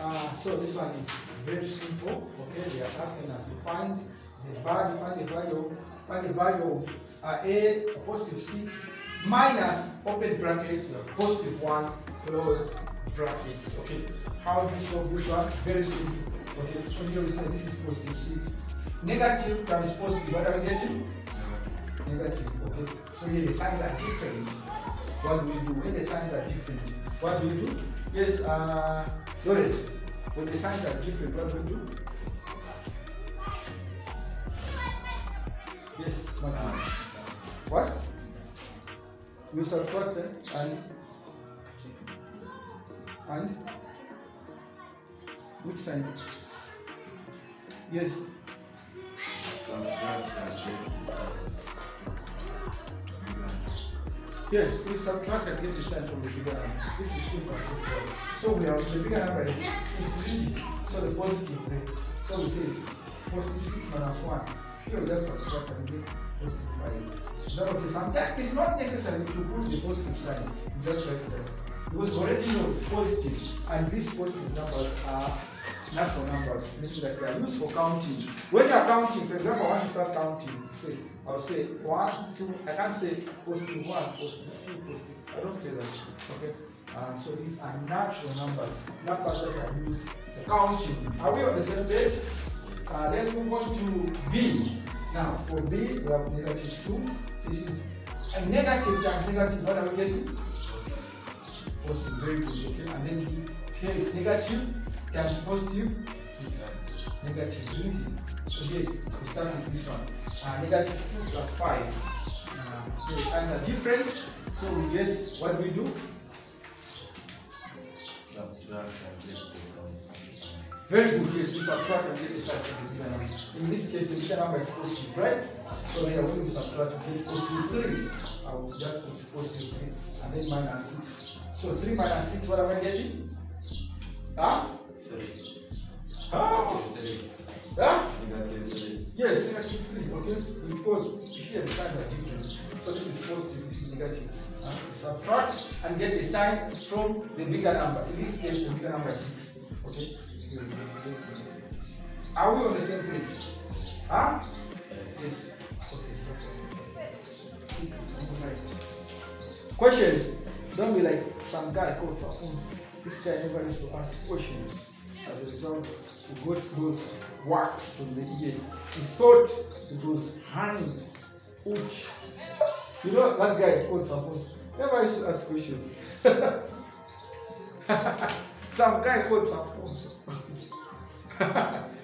Uh, so this one is very simple. Okay, they are asking us to find the value, find the value, find the value of uh, a, positive six minus open brackets, positive one close brackets. Okay, how do you solve this one? Very simple. Okay, so here we say this is positive six. Negative times positive, what are we getting? Negative. Okay, so here the signs are different. What do we do when the signs are different? What do we do? Yes, uh, Doris, when the signs are different, what do we do? Yes, Martin. What? You subtract and and which sign? Yes, yes, we subtract and get the sign from the bigger number. This is simple, simple. So we have the bigger number is six. So the positive there. So we say positive six minus one. Here we just subtract and get positive five. Is that okay? Sometimes it's not necessary to put the positive sign. Just write it as because already know it's positive, and these positive numbers are natural numbers, meaning that they are used for counting. When you are counting, for example, I want to start counting, say, I'll say one, two, I can't say positive one, positive two, positive. I don't say that. Okay? Uh, so these are natural numbers, numbers that are used for counting. Are we on the same page? Uh, let's move on to B. Now, for B, we have negative 2. This is a negative times negative. What are we getting? Positive. Very good. Okay. And then here is negative times positive is negative, isn't it? So here, we start with this one. Uh, negative 2 plus 5. Uh, so the signs are different. So we get, what do we do? Very good, yes, we subtract and get the side from the bigger number. In this case, the bigger number is positive, right? So here, when we subtract, we get positive 3. I will just put positive 3 and then minus 6. So 3 minus 6, what am I getting? Huh? Yes, negative 3, okay? Because here the signs are different. So this is positive, this is negative. Uh, subtract and get the sign from the bigger number. In this case, the bigger number is 6. Okay? Are we on the same page? Huh? Yes. Okay. Questions? Don't be like some guy called Safons. This guy never used to ask questions. As a result, he got those wax from the ears. He thought it was honey. Ouch. You know that guy called Safons never used to ask questions. some guy called Safons.